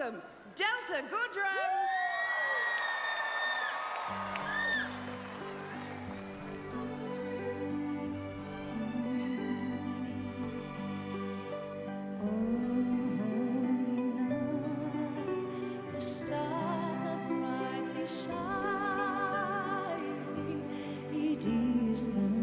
welcome Delta Goodrum. is the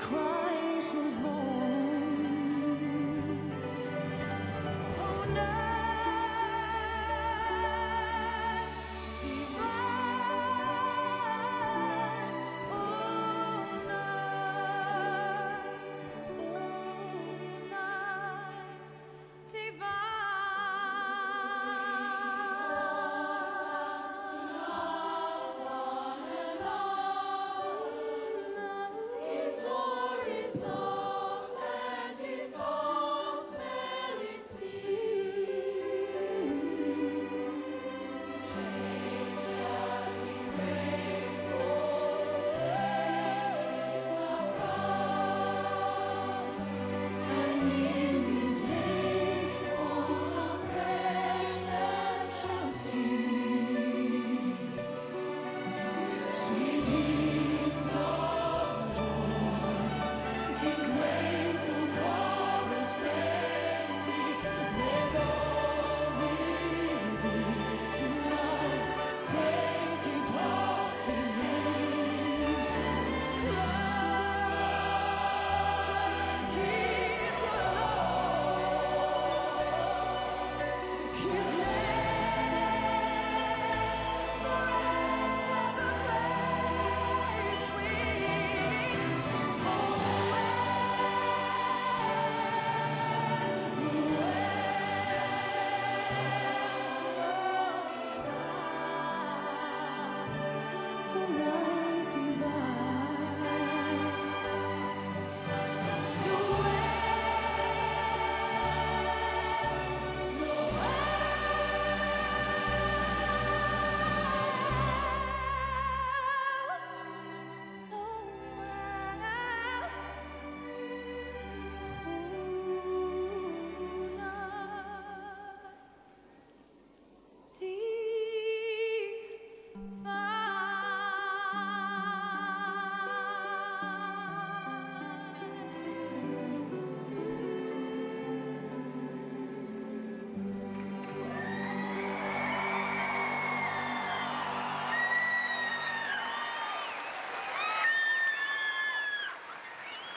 Christ was born.